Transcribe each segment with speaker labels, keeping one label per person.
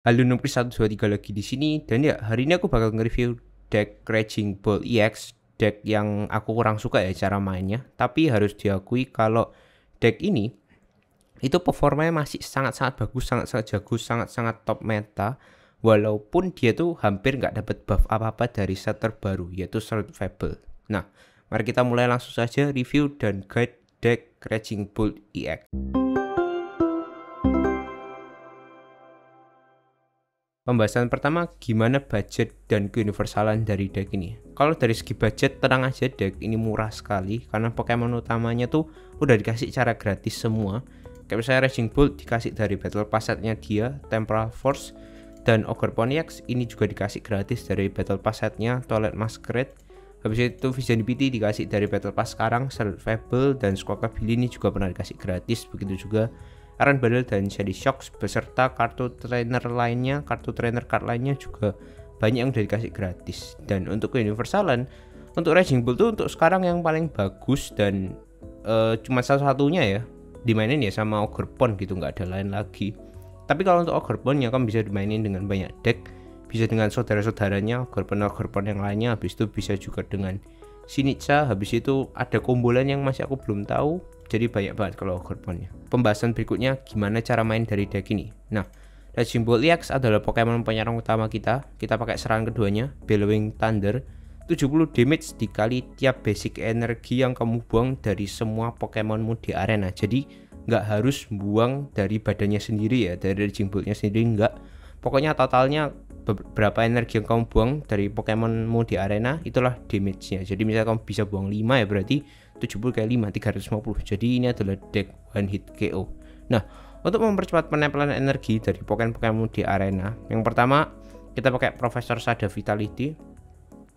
Speaker 1: Halo nomor 123 lagi di sini dan ya hari ini aku bakal nge-review deck Raging Bull EX deck yang aku kurang suka ya cara mainnya tapi harus diakui kalau deck ini itu performanya masih sangat-sangat bagus, sangat-sangat jago, sangat-sangat top meta walaupun dia tuh hampir nggak dapat buff apa-apa dari set terbaru yaitu Survival. Nah, mari kita mulai langsung saja review dan guide deck Raging Bull EX. Pembahasan pertama, gimana budget dan keuniversalan dari deck ini. Kalau dari segi budget, tenang aja deck ini murah sekali karena Pokemon utamanya tuh udah dikasih cara gratis semua. Kayak misalnya Raging Bull dikasih dari Battle Pass setnya dia, Temporal Force, dan Ogre Ponyx ini juga dikasih gratis dari Battle Pass setnya, Toilet Masquerade. Habis itu Vision PT dikasih dari Battle Pass sekarang, Survival, dan Squawkabilly ini juga pernah dikasih gratis. Begitu juga Iron Bundle dan Shady Shocks beserta kartu trainer lainnya, kartu trainer card lainnya juga banyak yang udah dikasih gratis. Dan untuk universalan, untuk Raging Bull tuh untuk sekarang yang paling bagus dan uh, cuma salah satunya ya dimainin ya sama Ogre Pond gitu nggak ada lain lagi. Tapi kalau untuk Ogre Pond ya kan bisa dimainin dengan banyak deck, bisa dengan saudara-saudaranya Ogre Pond Ogre Pond yang lainnya, habis itu bisa juga dengan Sinica, habis itu ada kombolan yang masih aku belum tahu jadi banyak banget kalau Ogre-Pondnya. Pembahasan berikutnya gimana cara main dari deck ini. Nah, Raging Bull EX adalah Pokemon penyerang utama kita. Kita pakai serangan keduanya, Bellowing Thunder. 70 damage dikali tiap basic energi yang kamu buang dari semua Pokemonmu di arena. Jadi nggak harus buang dari badannya sendiri ya, dari Raging sendiri nggak. Pokoknya totalnya beberapa energi yang kamu buang dari Pokemonmu di arena itulah damage-nya. Jadi misalnya kamu bisa buang 5 ya berarti 70 kali 5 350 jadi ini adalah deck one hit KO nah untuk mempercepat penempelan energi dari Pokemon-Pokemon di arena yang pertama kita pakai Profesor Sada Vitality.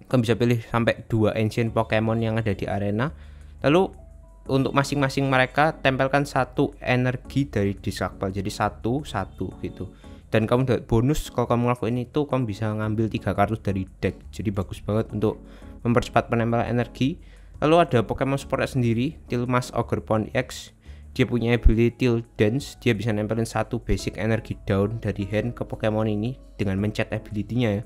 Speaker 1: Kamu bisa pilih sampai dua ancient Pokemon yang ada di arena. Lalu untuk masing-masing mereka tempelkan satu energi dari Disciple jadi satu satu gitu dan kamu dapat bonus kalau kamu ngelakuin itu kamu bisa ngambil tiga kartu dari deck jadi bagus banget untuk mempercepat penempelan energi Lalu ada Pokemon support sendiri, Tilmas Ogre Pond X. Dia punya ability Till Dance, dia bisa nempelin satu basic energi down dari hand ke Pokemon ini dengan mencet ability-nya ya.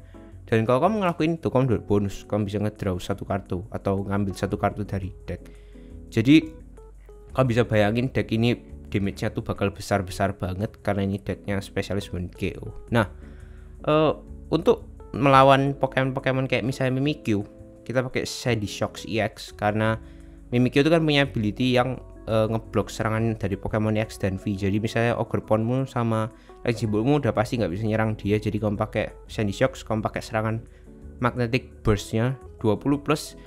Speaker 1: Dan kalau kamu ngelakuin itu, kamu dapat bonus, kamu bisa ngedraw satu kartu atau ngambil satu kartu dari deck. Jadi kamu bisa bayangin deck ini damage-nya tuh bakal besar-besar banget karena ini decknya spesialis one KO. Nah, uh, untuk melawan Pokemon-Pokemon kayak misalnya Mimikyu, kita pakai Shady Shocks EX karena Mimikyu itu kan punya ability yang uh, ngeblok serangan dari Pokemon X dan V jadi misalnya Ogre Pondmu sama Regibullmu udah pasti nggak bisa nyerang dia jadi kamu pakai Sandy Shocks kamu pakai serangan Magnetic Burstnya 20 plus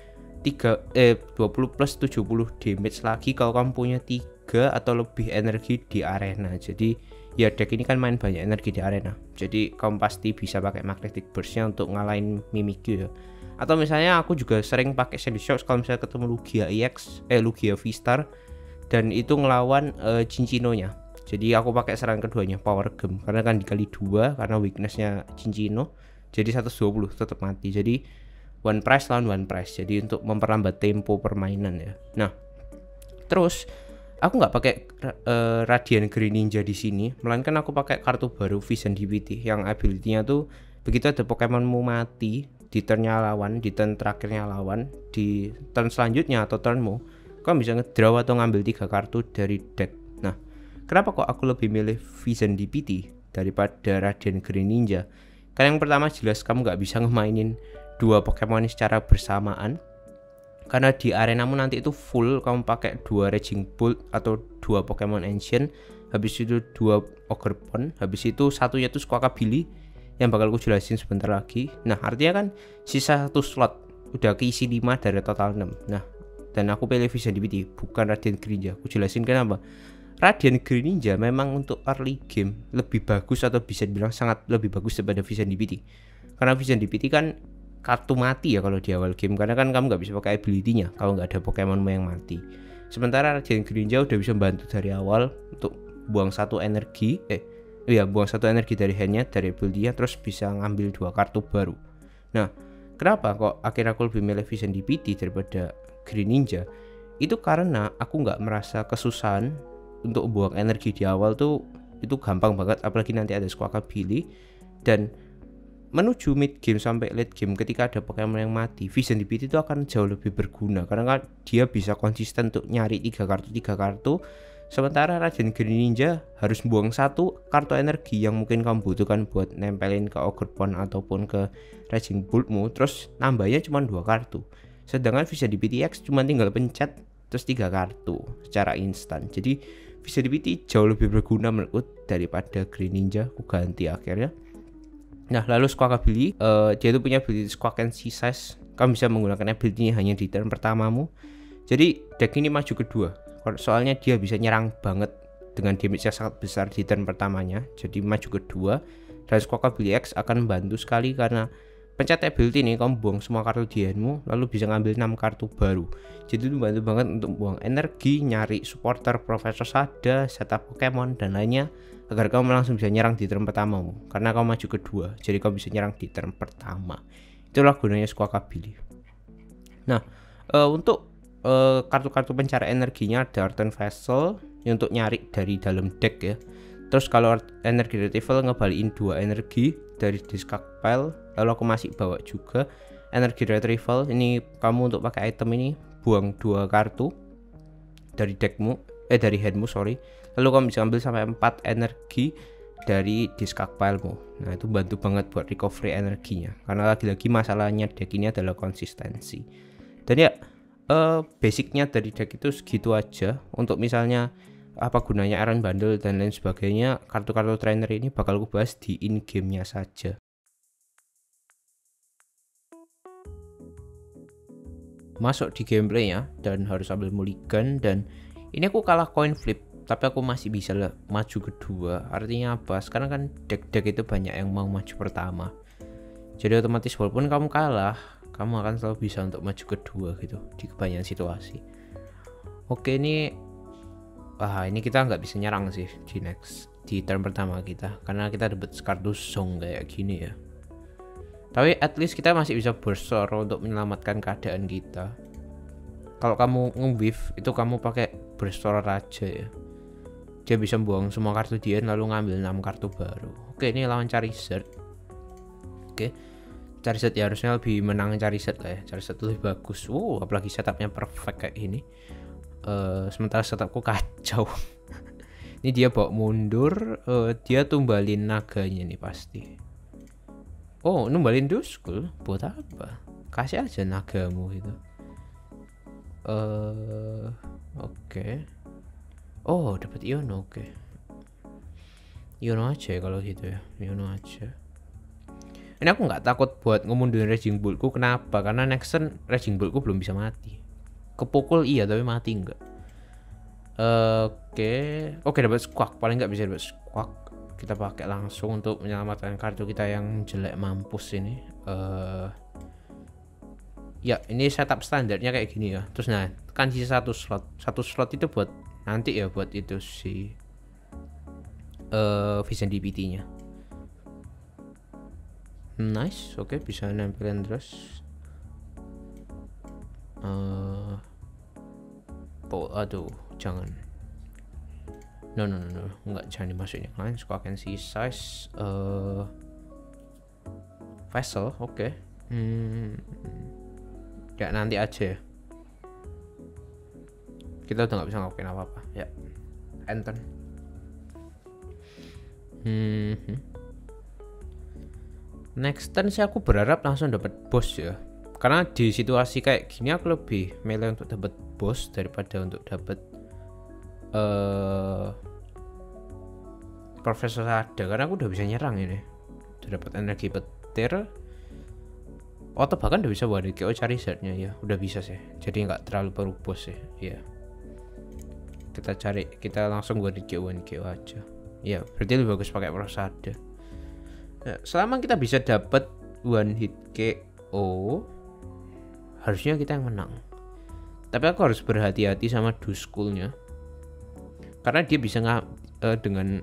Speaker 1: 3 eh 20 plus 70 damage lagi kalau kamu punya 3 atau lebih energi di arena. Jadi ya deck ini kan main banyak energi di arena. Jadi kamu pasti bisa pakai Magnetic Burstnya untuk ngalahin Mimikyu ya. Atau misalnya aku juga sering pakai Sandy Shocks kalau misalnya ketemu Lugia EX eh Lugia V-Star dan itu ngelawan uh, Cincinonya jadi aku pakai serangan keduanya Power Gem. Karena kan dikali dua karena weaknessnya Cincino jadi 120 tetap mati. Jadi one price lawan one price. Jadi untuk memperlambat tempo permainan ya. Nah terus aku nggak pakai uh, Radiant Green Ninja di sini melainkan aku pakai kartu baru Vision DPT yang ability-nya tuh begitu ada Pokemonmu mati di turnnya lawan, di turn terakhirnya lawan, di turn selanjutnya atau turnmu, kamu bisa ngedraw atau ngambil tiga kartu dari deck. Nah, kenapa kok aku lebih milih Vision DPT daripada Radiant Green Ninja? Karena yang pertama jelas kamu nggak bisa ngemainin dua Pokemon secara bersamaan. Karena di arenamu nanti itu full kamu pakai dua Raging Bolt atau dua Pokemon Ancient, habis itu dua Ogre Pond, habis itu satunya itu Squawkabilly, yang bakal aku jelasin sebentar lagi. Nah artinya kan sisa satu slot udah keisi 5 dari total 6 nah dan aku pilih Vision DPT bukan Radiant Greninja. Aku jelasin kenapa. Radiant Greninja memang untuk early game lebih bagus atau bisa dibilang sangat lebih bagus daripada Vision DPT karena Vision DPT kan kartu mati ya kalau di awal game. Karena kan kamu nggak bisa pakai ability-nya kalau nggak ada Pokemon yang mati. Sementara Radiant Greninja udah bisa membantu dari awal untuk buang satu energi eh ya buang satu energi dari handnya dari dia terus bisa ngambil dua kartu baru. Nah kenapa kok akhirnya aku lebih milih Vision DPT daripada Green Ninja itu karena aku nggak merasa kesusahan untuk buang energi di awal tuh itu gampang banget apalagi nanti ada Squawka Billy dan menuju mid game sampai late game ketika ada Pokemon yang mati Vision DPT itu akan jauh lebih berguna. Karena kan dia bisa konsisten untuk nyari tiga kartu tiga kartu. Sementara Raden Green Ninja harus buang satu kartu energi yang mungkin kamu butuhkan buat nempelin ke Ogre Pond ataupun ke Raging Bullmu terus nambahnya cuma dua kartu. Sedangkan Vision DPT X cuma tinggal pencet terus tiga kartu secara instan. Jadi Vision DPT jauh lebih berguna menurutku daripada Green Ninja aku ganti akhirnya Nah, lalu Squawk ability, uh, dia itu punya ability Squawk and Size. Kamu bisa menggunakan ability-nya hanya di turn pertamamu. Jadi, deck ini maju kedua. Soalnya dia bisa nyerang banget dengan damage yang sangat besar di turn pertamanya. Jadi, maju kedua. Dan Squawk ability X akan membantu sekali karena pencet ability ini kamu buang semua kartu di handmu lalu bisa ngambil 6 kartu baru. Jadi itu membantu banget untuk buang energi nyari supporter Profesor Sada setup Pokemon dan lainnya agar kamu langsung bisa nyerang di turn pertamamu. Karena kamu maju kedua jadi kamu bisa nyerang di turn pertama. Itulah gunanya Squawkabilly nah uh, untuk kartu kartu-kartu pencari energinya ada Arten Vessel untuk nyari dari dalam deck ya terus kalau energi retrieval ngebalikin dua energi dari discard pile lalu aku masih bawa juga energi retrieval. Ini kamu untuk pakai item ini buang dua kartu dari deckmu eh dari handmu sorry. Lalu kamu bisa ambil sampai 4 energi dari discard pilemu nah itu bantu banget buat recovery energinya. Karena lagi-lagi masalahnya deck ini adalah konsistensi. Dan ya uh, basicnya dari deck itu segitu aja. Untuk misalnya apa gunanya Iron Bundle dan lain sebagainya kartu-kartu trainer ini bakal aku bahas di in gamenya saja. Masuk di gameplaynya dan harus ambil mulligan dan ini aku kalah coin flip tapi aku masih bisa lah maju kedua. Artinya apa? Sekarang kan deck-deck itu banyak yang mau maju pertama. Jadi otomatis walaupun kamu kalah kamu akan selalu bisa untuk maju kedua gitu di kebanyakan situasi. Oke ini wah ini kita nggak bisa nyerang sih di next di turn pertama kita. Karena kita dapat kardus song kayak gini ya. Tapi at least kita masih bisa bersor untuk menyelamatkan keadaan kita. Kalau kamu nge itu kamu pakai bersuara raja ya. Dia bisa buang semua kartu dia lalu ngambil 6 kartu baru. Oke ini lawan Charizard. Oke Charizard ya harusnya lebih menang Charizard lah ya. Charizard lebih bagus. Wow apalagi setupnya perfect kayak ini uh, sementara setupku kacau ini dia bawa mundur uh, dia tumbalin naganya nih pasti oh numbalin duskul buat apa kasih aja nagamu itu uh, oke okay. Oh, dapat Iono, oke. Okay. Iono aja ya kalau gitu ya. Iono aja. Ini aku nggak takut buat ngemundurin Raging Bullku. Kenapa? Karena next turn Raging Bullku belum bisa mati. Kepukul iya, tapi mati enggak. Oke, okay. oke okay, dapat squawk. Paling nggak bisa dapat squawk. Kita pakai langsung untuk menyelamatkan kartu kita yang jelek mampus ini. Uh, ya, ini setup standarnya kayak gini ya. Terus nah, kan sisa satu slot. Satu slot itu buat nanti ya buat itu si uh, vision DPT nya nice oke okay, bisa nempelin terus uh, oh aduh jangan. No no no no. Nggak jangan dimasukin yang lain. Suka si size uh, vessel oke. Okay. hmm, ya nanti aja ya. Kita udah nggak bisa ngelakuin apa-apa. Ya. Enter hmm. next turn sih aku berharap langsung dapat boss ya. Karena di situasi kayak gini aku lebih milih untuk dapat boss daripada untuk dapat uh, Profesor ada karena aku udah bisa nyerang ini. Udah dapat energi petir. Atau bahkan udah bisa buat KO cari setnya ya. Udah bisa sih. Jadi nggak terlalu perlu bos sih ya. Kita cari kita langsung buat di KO aja. Ya berarti lebih bagus pakai prosada nah, selama kita bisa dapat one hit KO harusnya kita yang menang tapi aku harus berhati-hati sama duskulnya karena dia bisa nggak uh, dengan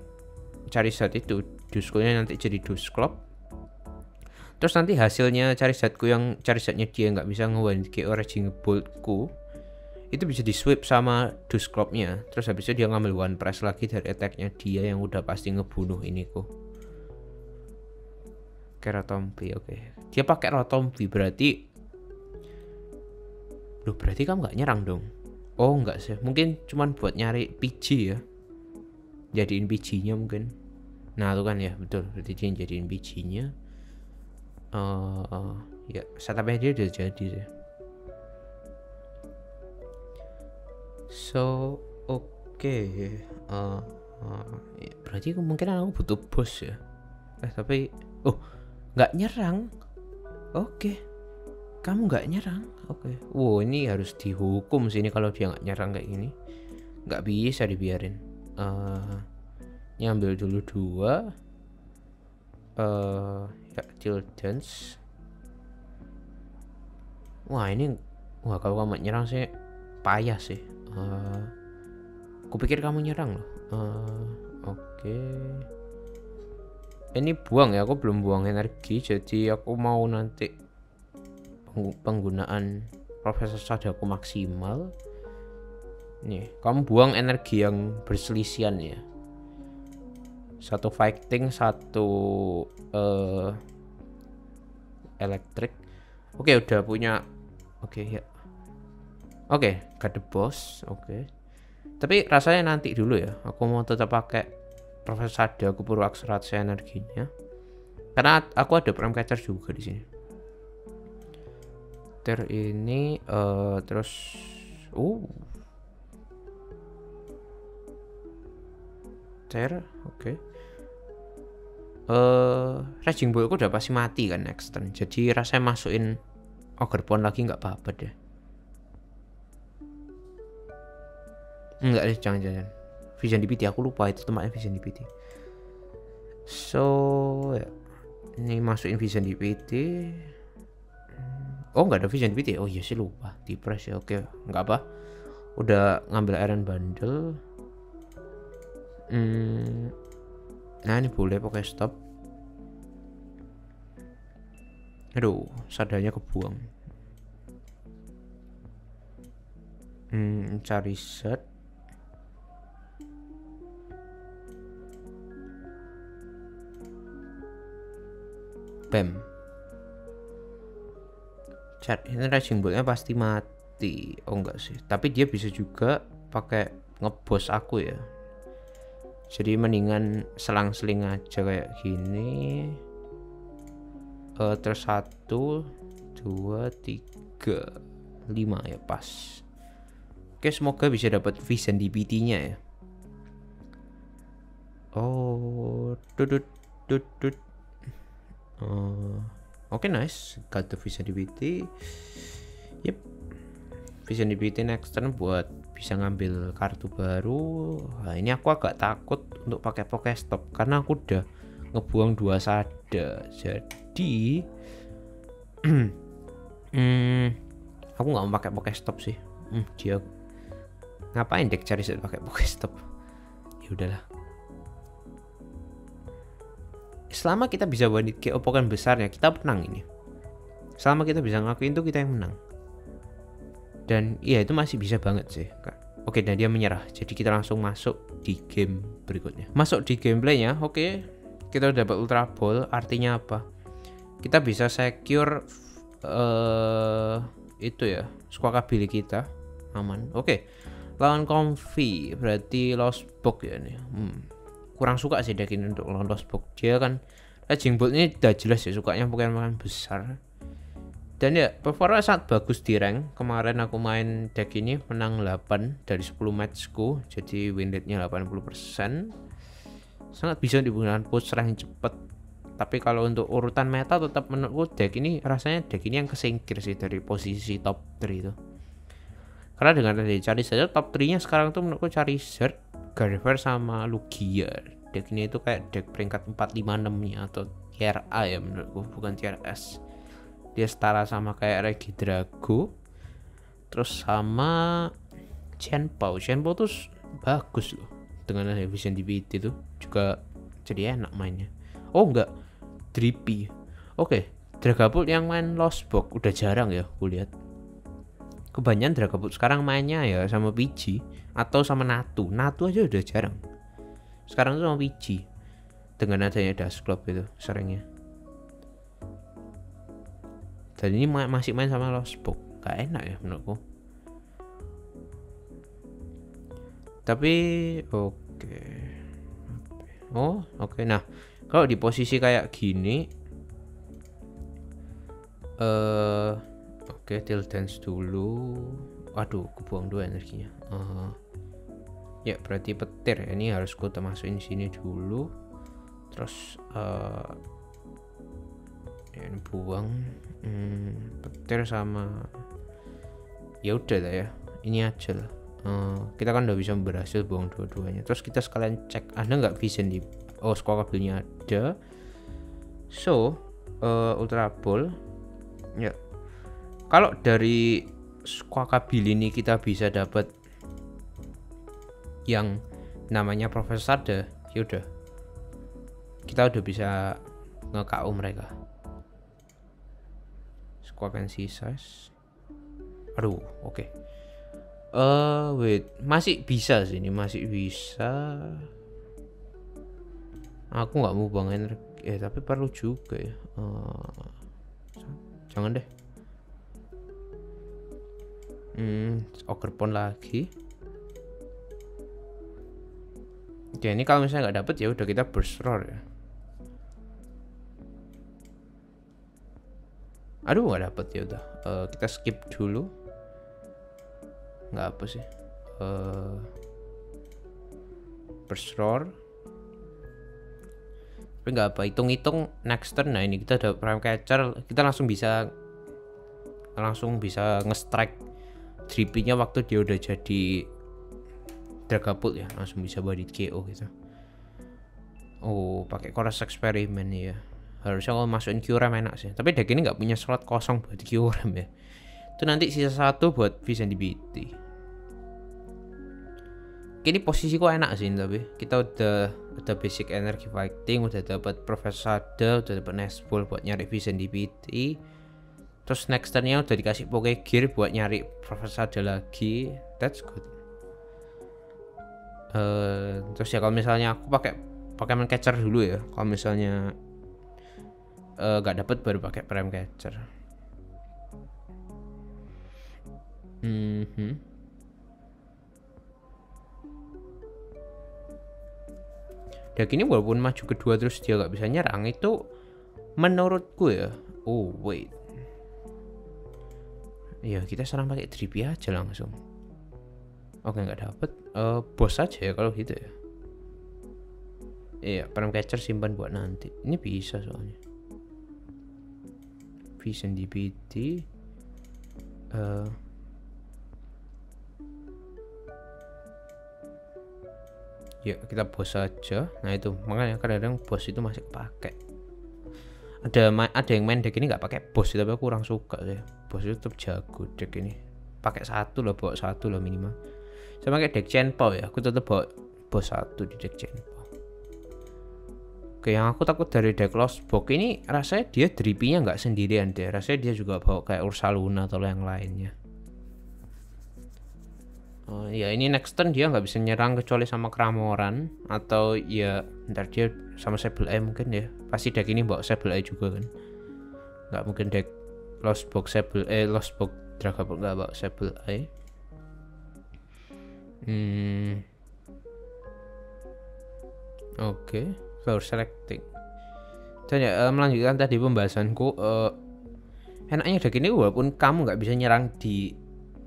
Speaker 1: cari saat itu duskulnya nanti jadi dusklop terus nanti hasilnya cari setku yang cari setnya dia nggak bisa nge-one KO Raging Boltku itu bisa di sweep sama Dusclopnya terus habis itu dia ngambil one press lagi dari attacknya dia yang udah pasti ngebunuh ini kok Oke rotombi oke. Dia pakai rotombi berarti Loh berarti kamu nggak nyerang dong? Oh nggak sih. Mungkin cuman buat nyari PG ya. Jadiin PG nya mungkin. Nah itu kan ya betul. Berarti dia jadiin PG nya uh, uh, Ya setupnya dia udah jadi sih. So oke. Okay. uh, uh, ya, Berarti kemungkinan aku butuh bos ya. Eh tapi Oh nggak nyerang. Oke. okay kamu nggak nyerang? Oke. Okay. wow ini harus dihukum sini kalau dia nggak nyerang kayak gini. Nggak bisa dibiarin. Uh, nyambil dulu dua. Uh, ya children's wah ini wah kalau kamu nyerang sih payah sih. Uh, aku pikir kamu nyerang loh. Uh, oke. Okay. ini buang ya aku belum buang energi jadi aku mau nanti penggunaan Profesor Sadaku maksimal. Nih kamu buang energi yang berselisihan ya. Satu fighting satu uh, elektrik. Oke okay, udah punya. Oke okay, ya. Oke okay, the boss oke. Okay. tapi rasanya nanti dulu ya aku mau tetap pakai Profesor Sadaku Purwaksara energinya. Karena aku ada prime catcher juga di sini filter ini uh, terus uh. Ter oke. Okay. uh, raging bullku udah pasti mati kan next turn. Jadi rasanya masukin ogre pon lagi nggak apa-apa deh enggak deh jangan jangan vision DPT aku lupa itu tempatnya vision DPT so ya. ini masukin vision DPT oh nggak ada vision DPT oh iya sih lupa. Di ya oke. Nggak apa. Udah ngambil iron bundle. Hmm, nah ini boleh pakai stop. Aduh sadarnya kebuang. Hmm, cari set. Bam chat ini raging bullnya pasti mati. Oh enggak sih. Tapi dia bisa juga pakai ngebos aku ya. Jadi mendingan selang-seling aja kayak gini. Uh, terus satu dua tiga lima ya pas. Oke semoga bisa dapat vision DPT nya ya. Oh dudut dudut uh, Oke okay, nice, got the Vision DBT. Yep, Vision DBT next turn buat bisa ngambil kartu baru. Nah ini aku agak takut untuk pakai Pokestop karena aku udah ngebuang dua sada. Jadi, hmm, aku nggak mau pakai Pokestop sih. Hmm, dia ngapain deck cari pakai Pokestop? Ya udahlah selama kita bisa bandit ke opokan besarnya kita menang ini. Selama kita bisa ngakuin itu kita yang menang. Dan iya itu masih bisa banget sih oke dan dia menyerah. Jadi kita langsung masuk di game berikutnya. Masuk di gameplaynya oke. Kita udah dapat ultra ball artinya apa? Kita bisa secure uh, itu ya squad kita. Aman. Oke. Lawan comfy berarti lost box ya nih hmm kurang suka sih deck ini untuk lawan Lostbox dia kan Raging Bolt ini udah jelas ya sukanya Pokemon besar. Dan ya performa sangat bagus di rank. Kemarin aku main deck ini menang 8 dari 10 matchku jadi win rate-nya 80% sangat bisa digunakan push rank cepet tapi kalau untuk urutan meta tetap menurutku deck ini rasanya deck ini yang kesingkir sih dari posisi top 3 itu. Karena dengan cari saja top 3 nya sekarang tuh menurutku cari Gardevoir sama Lugia deck ini itu kayak deck peringkat 456 nya atau A ya menurutku bukan tier S. Dia setara sama kayak Regi Drago terus sama Chenpao Chenpao tuh bagus loh dengan Vision DPT itu juga jadi enak mainnya. Oh enggak. Drippy. Oke okay. Dragapult yang main Lost Box. Udah jarang ya aku lihat kebanyakan Dragapult sekarang mainnya ya sama PG atau sama Natu. Natu aja udah jarang. Sekarang tuh sama PG dengan adanya Dash Club itu seringnya. Dan ini ma masih main sama Lostbox gak enak ya menurutku. Tapi oke. Okay. oh oke. Okay. nah kalau di posisi kayak gini eh uh, oke till dance dulu. Waduh kebuang dua energinya. Uh, ya berarti petir ya. Ini harus ku masukin sini dulu. Terus uh, ini buang. Hmm, petir sama ya udah lah ya. Ini aja lah. Uh, kita kan udah bisa berhasil buang dua-duanya. Terus kita sekalian cek ada nggak vision di oh squawk kabelnya ada. So uh, ultra ball ya kalau dari kabel ini kita bisa dapat yang namanya Profesor Sada ya udah. Kita udah bisa nge-KO mereka. And size. Aduh oke. Okay. uh, wait. Masih bisa sih ini masih bisa. Aku nggak mau buang energi. Eh tapi perlu juga ya. Uh, jangan deh hmm pon lagi. Oke ini kalau misalnya nggak dapet ya udah kita burst ya. Aduh nggak dapet ya udah. Uh, kita skip dulu. Nggak apa sih. Uh, burst roar. Tapi nggak apa hitung-hitung next turn. Nah ini kita ada prime catcher. Kita langsung bisa langsung bisa nge-strike drippingnya waktu dia udah jadi dragapult ya langsung bisa di KO gitu. Oh pakai chorus eksperimen ya. Harusnya kalau masukin QRAM enak sih. Tapi deck ini nggak punya slot kosong buat QRAM ya. Itu nanti sisa satu buat di BT ini posisi kok enak sih tapi kita udah udah basic energy fighting udah dapat profesor ada udah dapat Nesball buat nyari vision PT terus next turnnya udah dikasih poke gear buat nyari profesor ada lagi that's good. Uh, terus ya kalau misalnya aku pakai Pokemon catcher dulu ya. Kalau misalnya uh, gak dapet baru pakai prime catcher. Mm -hmm. deck ini walaupun maju kedua terus dia nggak bisa nyerang itu menurutku ya. Oh wait ya kita serang pakai tripi aja langsung. Oke nggak dapet. Uh, bos aja ya kalau gitu ya. Iya perang catcher simpan buat nanti. Ini bisa soalnya. Vision DPT uh, ya kita bos saja nah itu. Makanya kadang-kadang bos itu masih pakai ada ada yang main deck ini nggak pakai bos tapi aku kurang suka sih bos itu tetap jago deck ini. Pakai satu lah bawa satu lah minimal. Saya pakai deck Chenpo ya aku tetap bawa bos satu di deck Chenpo. Oke, yang aku takut dari deck Lost Box ini rasanya dia drippingnya nggak sendirian deh. Rasanya dia juga bawa kayak Ursaluna atau yang lainnya. Oh ya ini next turn dia nggak bisa nyerang kecuali sama Kramoran atau ya ntar dia sama Sable mungkin ya. Pasti deck ini bawa Eye juga kan. Nggak mungkin deck Lost Box Sable eh Lost Box Dragapult nggak bawa Sable Eye hmm. Oke okay. flower selecting. Dan ya uh, melanjutkan tadi pembahasanku uh, enaknya deck ini walaupun kamu nggak bisa nyerang di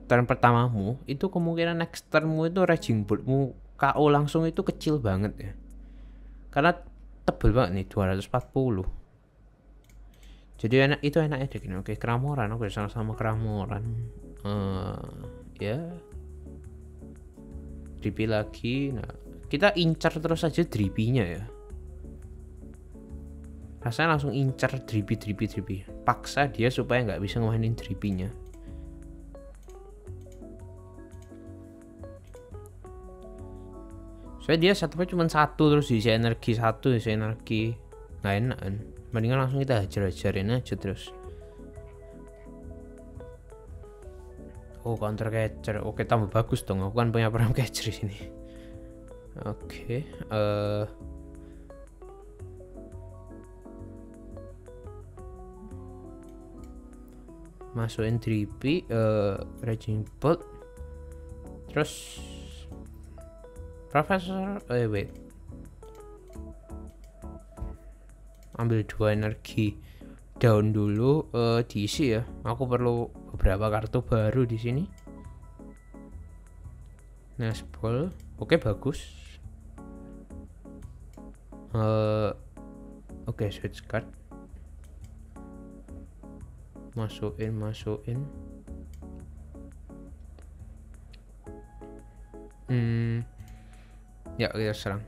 Speaker 1: turn pertamamu itu kemungkinan next turnmu itu raging boardmu KO langsung itu kecil banget ya. Karena tebel banget nih 240 jadi enak itu enaknya deh oke keramoran oke sama-sama keramoran uh, ya. Drippy lagi. Nah kita incar terus aja drippy-nya ya. Rasanya langsung incar drippy drippy drippy paksa dia supaya nggak bisa ngemainin drippy-nya soalnya dia setupnya cuma satu terus diisi energi satu diisi energi. Nggak enak kan mendingan langsung kita hajar-hajarin aja terus. Oh counter catcher. Oke tambah bagus dong. Aku kan punya peran catcher di sini. Oke uh, masukin 3P uh, Raging Bolt. Terus Profesor eh wait ambil dua energi daun dulu uh, diisi ya. Aku perlu beberapa kartu baru di sini. Nespol oke bagus. Uh, oke okay, switch card. Masukin masukin. Hmm ya kita serang.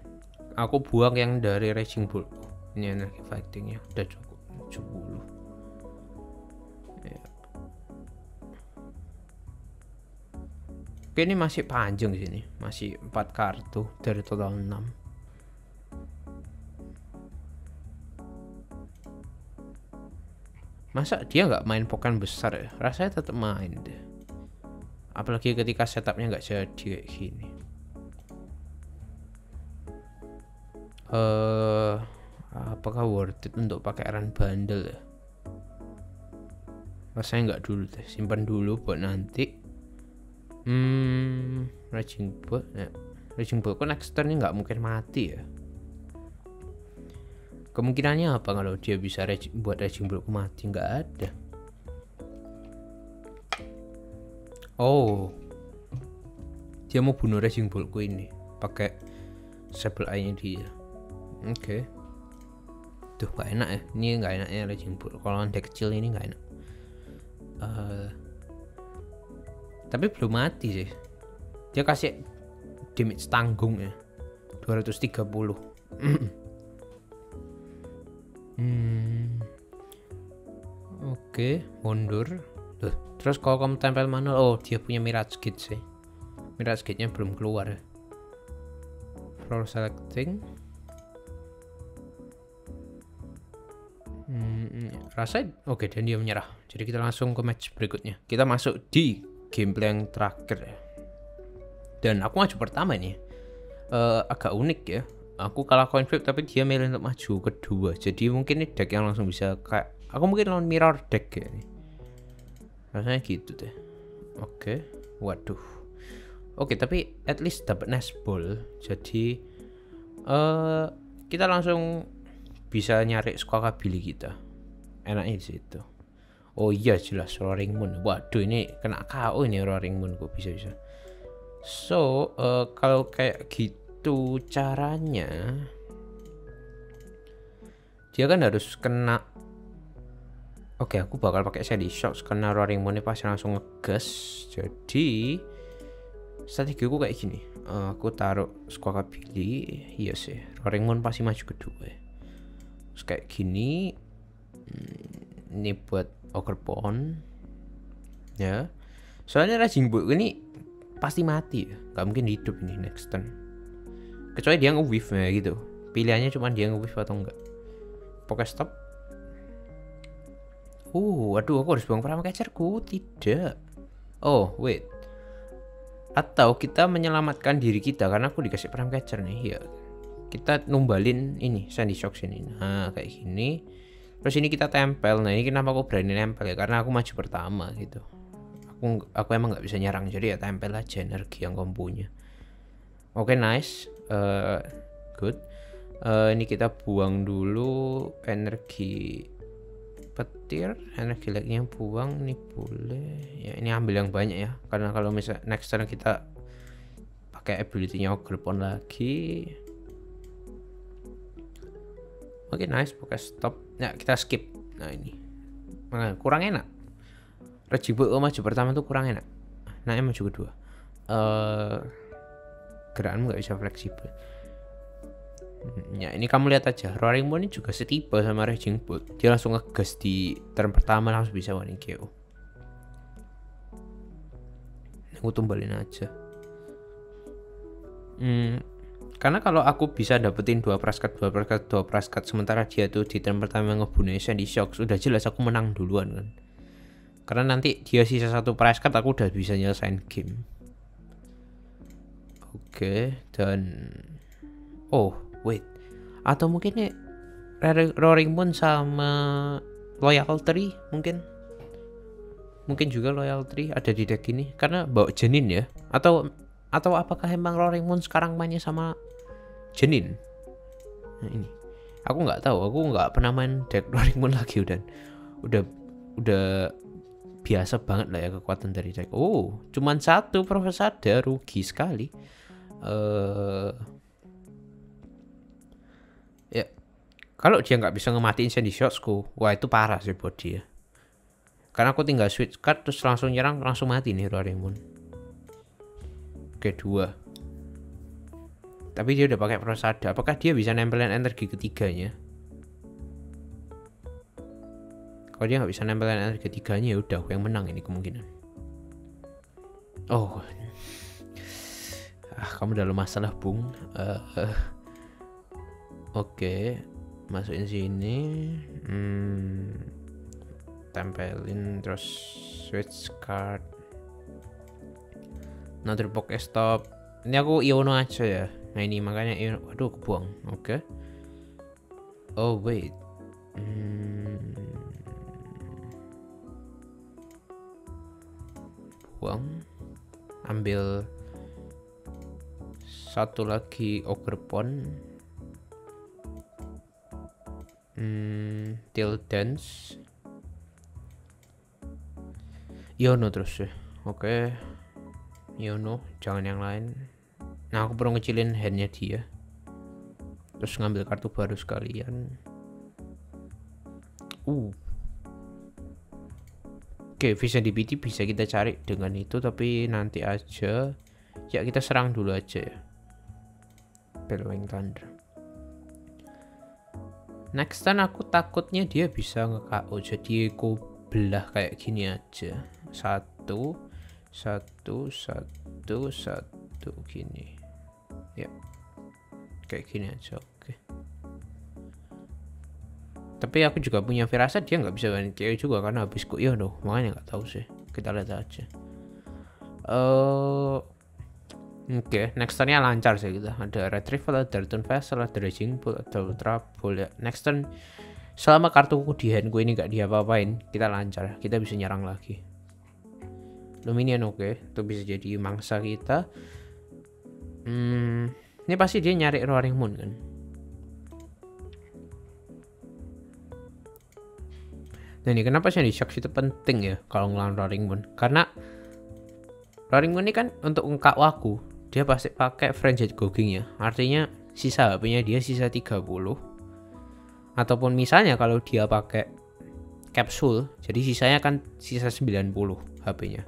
Speaker 1: Aku buang yang dari raging bull ini energi fightingnya udah cukup 70 ya. oke ini masih panjang sini masih 4 kartu dari total 6 masa dia nggak main pokan besar ya? Rasanya tetap main deh. Apalagi ketika setupnya nggak jadi kayak gini. Uh, apakah worth it untuk pakai run bundle ya? Rasanya nggak dulu deh simpan dulu buat nanti. Hmm raging ball ya. Raging ball kok next turn nggak mungkin mati ya? Kemungkinannya apa kalau dia bisa raging, buat raging block mati? Nggak ada. Oh. Dia mau bunuh raging ballku ini pakai sable eye nya dia. Oke. okay. Tuh gak enak ya ini nggak enaknya raging ball kalau deck kecil ini nggak enak uh, tapi belum mati sih dia kasih damage tanggung ya 230 Hmm. Oke, okay, mundur. Tuh, terus kalau kamu tempel mana? Oh, dia punya Mirage Gate sih. Mirage Gate-nya belum keluar ya. Floor selecting. Rasa oke dan dia menyerah. Jadi kita langsung ke match berikutnya. Kita masuk di gameplay yang terakhir ya. Dan aku maju pertama ini. Uh, agak unik ya aku kalah coin flip tapi dia milih untuk maju kedua jadi mungkin ini deck yang langsung bisa kayak aku mungkin lawan mirror deck ya ini rasanya gitu deh oke okay. waduh oke okay, tapi at least dapat ball jadi uh, kita langsung bisa nyari squad kabili kita enaknya di situ. Oh iya jelas roaring moon waduh ini kena KO ini roaring moon kok bisa bisa. So uh, kalau kayak gitu itu caranya dia kan harus kena oke aku bakal pakai Sandy Shocks karena Roaring Moon pasti langsung ngegas. Jadi strategiku kayak gini. Uh, aku taruh squad Billy iya sih Roaring Moon pasti maju kedua. Terus kayak gini ini buat Ogre Pond ya. Soalnya Raging Book ini pasti mati. Ya nggak mungkin hidup ini next turn. Kecuali dia nge-weave ya gitu. Pilihannya cuma dia nge-weave atau enggak pokoknya stop. Uh aduh aku harus buang pertama catcherku tidak. Oh wait. Atau kita menyelamatkan diri kita karena aku dikasih perang catcher nih ya kita numbalin ini sandy shocks ini nah kayak gini terus ini kita tempel. Nah ini kenapa aku berani nempel ya? Karena aku maju pertama gitu. Aku aku emang nggak bisa nyerang jadi ya tempel aja energi yang kamu punya. Oke okay, nice. Uh, good. Uh, ini kita buang dulu energi petir energi lagi yang buang. Ini boleh. Ya ini ambil yang banyak ya. Karena kalau misal next turn kita pakai ability-nya Ogrepon lagi. Oke okay, nice. Pakai stop ya kita skip. Nah ini. Nah, kurang enak. Rejibu maju pertama tuh kurang enak. Nah maju kedua. Uh, gerakanmu nggak bisa fleksibel. Ya ini kamu lihat aja. Roaring Moon ini juga setipe sama Raging Bolt dia langsung ngegas di turn pertama langsung bisa winning KO aku tumbalin aja. Hmm, karena kalau aku bisa dapetin dua praskat dua praskat dua praskat sementara dia tuh di turn pertama ngebunuh Sandy Shock sudah jelas aku menang duluan kan. Karena nanti dia sisa satu praskat aku udah bisa nyelesain game. Oke, dan oh wait, atau mungkin ini Roaring Moon sama Loyal Tree mungkin? Mungkin juga Loyal Tree ada di deck ini karena bawa Jenin ya? Atau atau apakah emang Roaring Moon sekarang mainnya sama Jenin. Nah ini. Aku nggak tahu aku nggak pernah main deck Roaring Moon lagi udah udah udah biasa banget lah ya kekuatan dari deck oh cuman satu Profesor ada rugi sekali. Uh, ya. Kalau dia nggak bisa ngematiin Sandy Shotsku wah itu parah sih buat dia. Karena aku tinggal switch card terus langsung nyerang langsung mati nih Roaring Moon. Kedua tapi dia udah pakai prosada apakah dia bisa nempelin energi ketiganya? Kalau dia nggak bisa nempelin energi ketiganya ya udah aku yang menang ini kemungkinan. Oh. Ah kamu udah masalah bung. Uh, uh. oke okay. masukin sini. Hmm, tempelin terus switch card. Another box stop. Ini aku Iono aja ya nah ini makanya Iono aduh kebuang. Oke. Okay. oh wait. Hmm. buang. Ambil satu lagi ogre pond. Hmm, till dance. Iono terus ya. Oke. Okay. Iono jangan yang lain nah aku perlu ngecilin handnya dia. Terus ngambil kartu baru sekalian. Uh. Oke okay, Vision DPT bisa kita cari dengan itu tapi nanti aja. Ya kita serang dulu aja ya. Bellowing Thunder. Next turn aku takutnya dia bisa nge-KO jadi aku belah kayak gini aja. Satu satu satu satu gini ya kayak gini aja oke tapi aku juga punya firasat dia nggak bisa main KO juga karena habis iya loh makanya nggak tahu sih kita lihat aja uh, Oke, okay, next turnnya lancar sih kita. Ada retrieval, ada return vessel, ada raging bull, ada ultra bull ya. Next turn, selama kartuku di gue ini gak diapa-apain, kita lancar. Kita bisa nyerang lagi. Luminion oke, okay. itu bisa jadi mangsa kita. Hmm, ini pasti dia nyari Roaring Moon kan. Nah ini kenapa sih di Shocks itu penting ya kalau ngelawan Roaring Moon? Karena Roaring Moon ini kan untuk ngkak waku dia pasti pakai Frenzy Gogging ya artinya sisa HP-nya dia sisa 30 ataupun misalnya kalau dia pakai capsule jadi sisanya kan sisa 90 HP-nya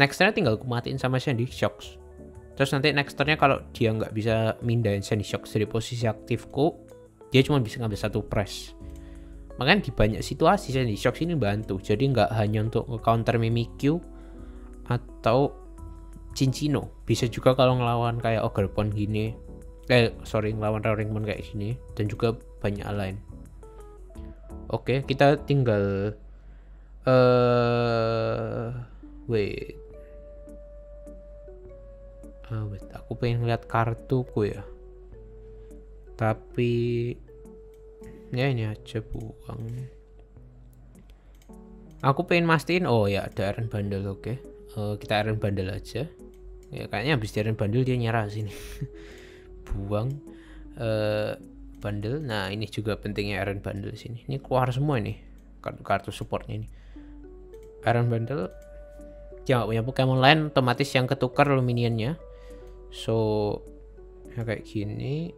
Speaker 1: next tinggal kumatiin sama Sandy Shocks terus nanti next turn kalau dia nggak bisa mindahin Sandy Shocks dari posisi aktifku dia cuma bisa ngambil satu press. Makanya di banyak situasi Sandy Shocks ini bantu. Jadi nggak hanya untuk counter Mimikyu atau Cincino bisa juga kalau ngelawan kayak Pond gini eh sorry ngelawan Roaring Moon kayak gini dan juga banyak lain. Oke kita tinggal eh uh, wait uh, aku pengen lihat kartuku ya. Tapi ya ini aja buang. Aku pengen mastiin oh ya ada Iron Bundle oke. Okay. uh, kita Iron Bundle aja. Ya kayaknya habis diarin bandel dia nyerah sini. Buang. Uh, bundle. Nah ini juga pentingnya iron bundle sini. Ini keluar semua ini. Kartu kartu supportnya ini. Iron bundle. Dia nggak punya Pokemon lain otomatis yang ketukar luminionnya so ya kayak gini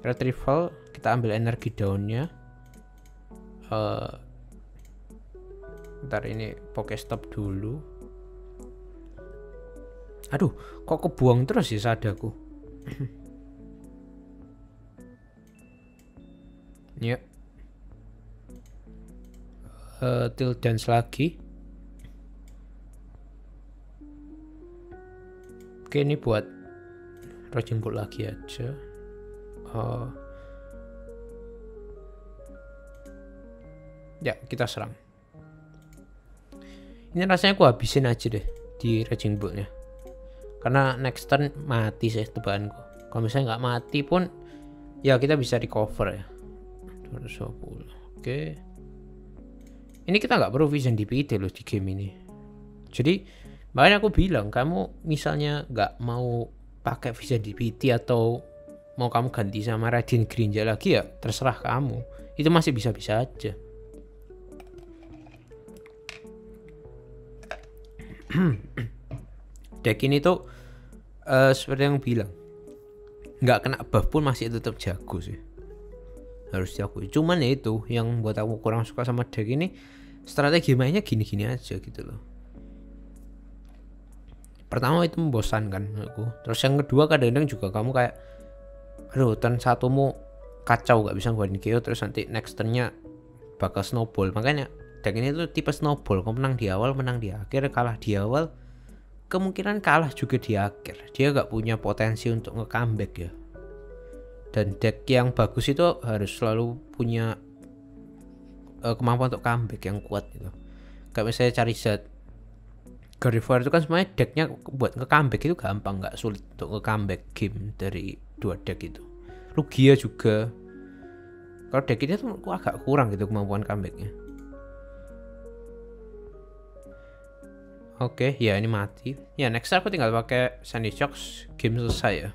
Speaker 1: retrieval kita ambil energi daunnya uh, ntar ini Pokestop dulu Aduh, kok kebuang terus ya sadaku. ya. Uh, till dance lagi. Oke, ini buat rajin lagi aja. Uh, ya, kita serang. Ini rasanya aku habisin aja deh di raging bullnya karena next turn mati sih tebakanku. Kalau misalnya nggak mati pun ya kita bisa recover ya. 220 oke. Ini kita nggak perlu vision DPT loh di game ini. Jadi makanya aku bilang kamu misalnya nggak mau pakai vision DPT atau mau kamu ganti sama Radiant Greninja lagi ya terserah kamu. Itu masih bisa-bisa aja. Deck ini tuh uh, seperti yang bilang nggak kena buff pun masih tetap jago sih. Harus jago. Cuman ya itu yang buat aku kurang suka sama deck ini strategi mainnya gini-gini aja gitu loh pertama itu membosankan aku terus yang kedua kadang-kadang juga kamu kayak aduh turn satumu kacau gak bisa ngeluarin KO terus nanti next turnnya bakal snowball. Makanya deck ini tuh tipe snowball. Kamu menang di awal menang di akhir kalah di awal kemungkinan kalah juga di akhir. Dia gak punya potensi untuk nge-comeback ya. Dan deck yang bagus itu harus selalu punya uh, kemampuan untuk comeback yang kuat gitu. Kayak misalnya cari set Gardevoir itu kan semuanya decknya buat nge-comeback itu gampang nggak sulit untuk nge-comeback game dari dua deck itu Lugia juga kalau deck ini tuh agak kurang gitu kemampuan comebacknya Oke, okay, ya ini mati. Ya next aku tinggal pakai Sandy Shocks, game selesai ya.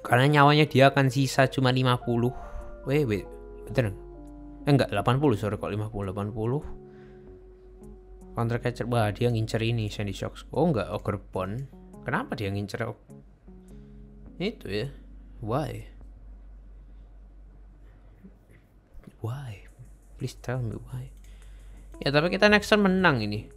Speaker 1: Karena nyawanya dia akan sisa cuma 50. Wait, wait. Bener. Eh, enggak, 80 sorry kok 50 80 counter catcher wah dia ngincer ini Sandy Shocks. Oh enggak Ogre Pond. Kenapa dia ngincer itu ya. Why? Why? Please tell me why. Ya tapi kita next turn menang ini.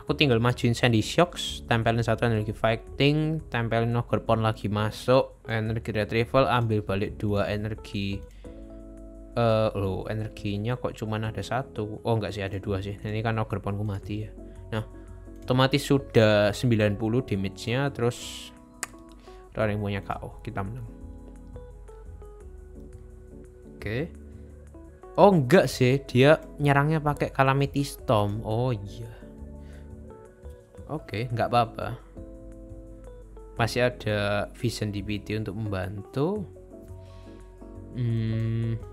Speaker 1: Aku tinggal majuin Sandy Shocks tempelin satu energi fighting tempelin Ogre Pond lagi masuk energi retrieval ambil balik dua energi uh, lo energinya kok cuma ada satu? Oh enggak sih ada dua sih. Ini kan ogre ponku mati ya. Nah otomatis sudah 90 damage nya terus orang punya KO kita menang. Oke. Okay. oh enggak sih dia nyerangnya pakai calamity storm. Oh iya. Oke okay, enggak apa-apa. Masih ada vision DPT untuk membantu. Hmm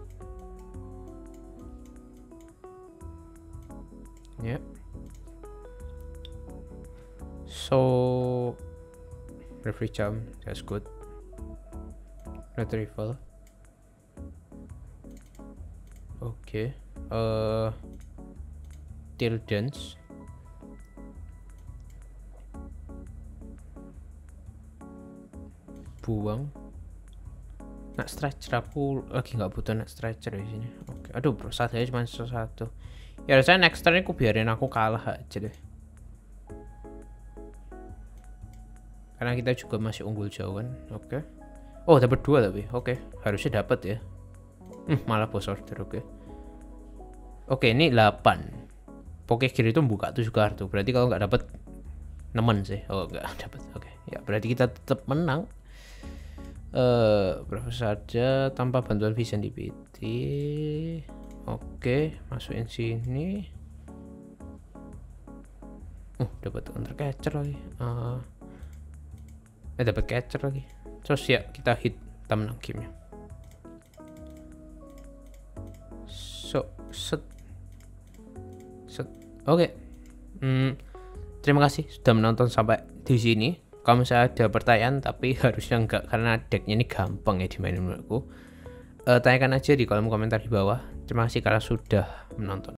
Speaker 1: Yep. So referee charm, that's good. Retrieval. Okay. Uh till dance. Buang. Nak stretcher aku lagi nggak butuh nak stretcher di sini. Oke. Okay. Aduh, bro, satu aja cuma satu ya saya next turn aku biarin aku kalah aja deh. Karena kita juga masih unggul jauh kan? Oke. Okay. oh dapat dua tapi. Oke okay. harusnya dapat ya. Hmm, malah boss order oke. Okay. oke okay, ini 8 Poke kiri itu membuka tujuh kartu. Berarti kalau nggak dapat nemen sih. Oh nggak dapat oke okay. ya berarti kita tetap menang. Eh uh, berapa saja? Tanpa bantuan vision DPT Oke, masukin sini. Uh, dapat counter catcher lagi. Uh, eh dapat catcher lagi. Terus ya kita hit kita menang gamenya. So, set, set. Oke. Okay. Hmm, terima kasih sudah menonton sampai di sini. Kalau misalnya ada pertanyaan, tapi harusnya enggak karena decknya ini gampang ya dimainin menurutku. Uh, tanyakan aja di kolom komentar di bawah Terima kasih karena sudah menonton.